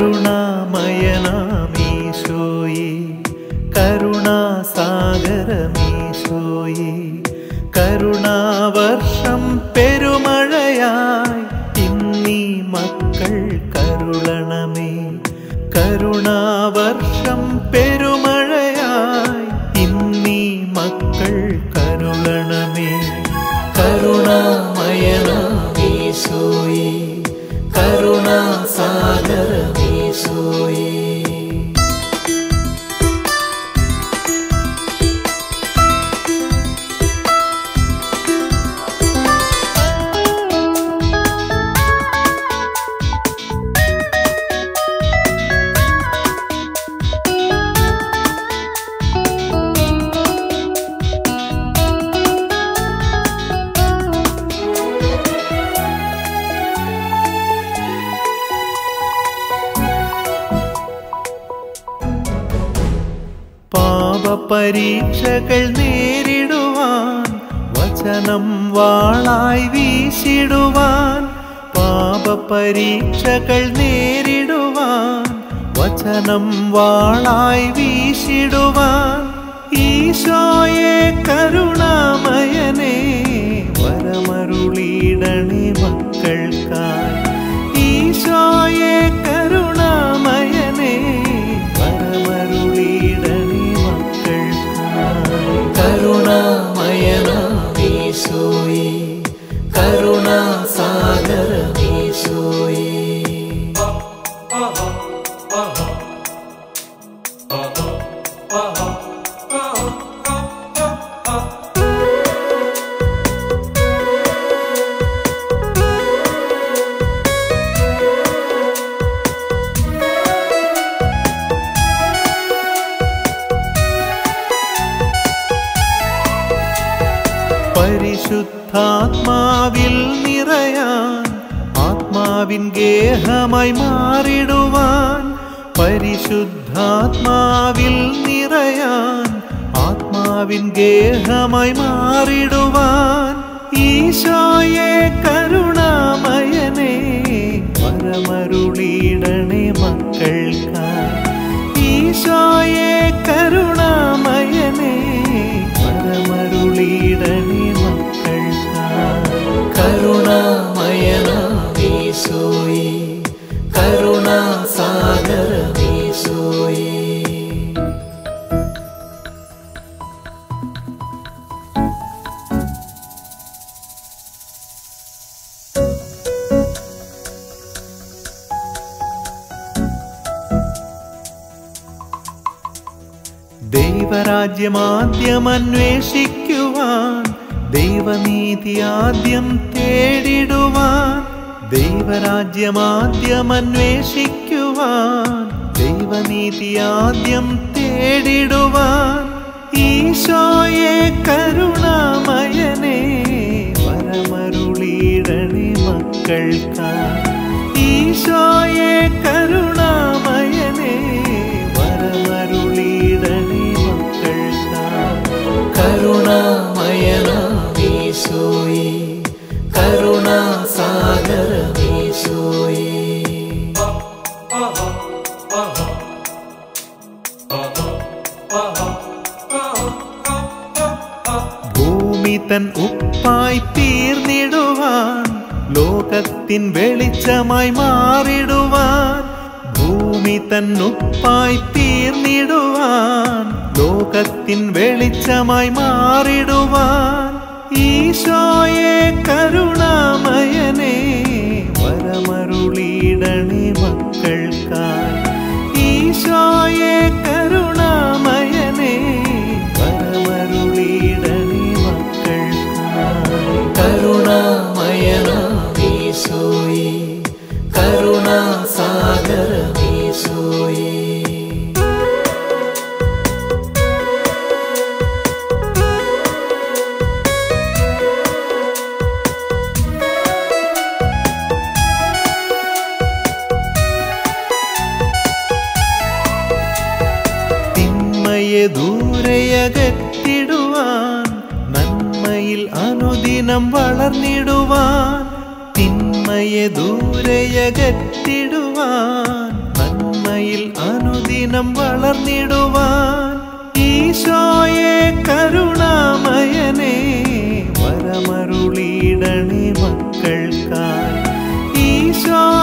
കരുണാമയനാമീശോയെ കരുണാസാഗരമീശോയെ കരുണാവർഷം പെരുമഴയായി ഇന്നീ മക്കൾ കരുളണമേ. കരുണാവർഷം പെരുമഴയായി ഇന്നീ മക്കൾ കരുളണമേ. കരുണാമയനാമീശോയെ പാപപരീക്ഷകൾ നേരിടുവാൻ വചനം വാളായി വീശിടുവാൻ പാപപരീക്ഷകൾ നേരിടുവാൻ വചനം വാളായി വീശിടുവാൻ. ഈശോയെ കരുണാമയനെ വരമരുളിയിടണേ മക്കൾക്കായി. ഈശോയെ ഗേഹമായി മാറിടുവാൻ പരിശുദ്ധാത്മാവിൽ നിറയാൻ ആത്മാവിൻ ഗേഹമായി മാറിടുവാൻ ഈശോയെ കരുണാമയനെ ദൈവരാജ്യമന്വേഷിക്കുവാൻ ദൈവനീതി ആദ്യം തേടിടുവാൻ ദൈവരാജ്യമന്വേഷിക്കുവാൻ ദൈവനീതി ആദ്യം തേടിടുവാൻ ഈശോയെ കരുണാമയനെ തൻ ഉപ്പായി തീർന്നിടുവാൻ ലോകത്തിൻ വെളിച്ചമായി മാറിടുവാൻ ഭൂമി തൻ ഉപ്പായി തീർന്നിടുവാൻ ലോകത്തിൻ വെളിച്ചമായി മാറിടുവാൻ ഈശോയെ കരുണാമയനെ വരമരുളിയിടണേ മക്കൾക്കായി. ഈശോയെ കരുണാമയനെ തിന്മയെ ദൂരയകറ്റിടുവാൻ നന്മയിൽ അനുദിനം വളർന്നിടുവാൻ തിന്മയെ ദൂരയകറ്റിടുവാൻ നന്മയിൽ അനുദിനം വളർന്നിടുവാൻ. ഈശോയെ കരുണാമയനെ വരമരുളിയിടണേ മക്കൾക്കായി. ഈശോയെ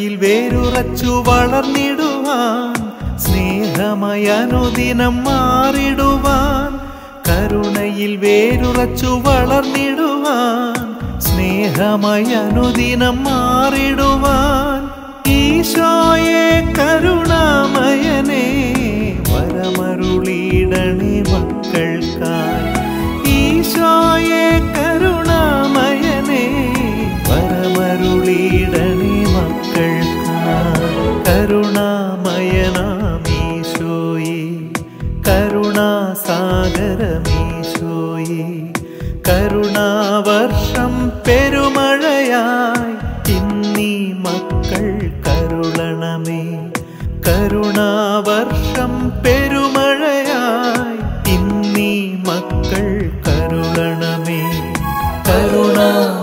കരുണയിൽ വേരുറച്ചു വളർന്നിടുവാൻ സ്നേഹമയനുദിനം മാറിടുവാൻ കരുണയിൽ വേരുറച്ചു വളർന്നിടുവാൻ സ്നേഹമയനുദിനം മാറിടുവാൻ. ഈശോയെ കരുണാമയനെ വരമരുളിയിടണേ മക്കൾക്കായി. കരുണാവർഷം പെരുമഴയായി. ഇന്നീ മക്കൾ കരുളണമേ. കരുണാവർഷം പെരുമഴയായി. ഇന്നീ മക്കൾ കരുളണമേ. കരുണാമയനാമീശോയെ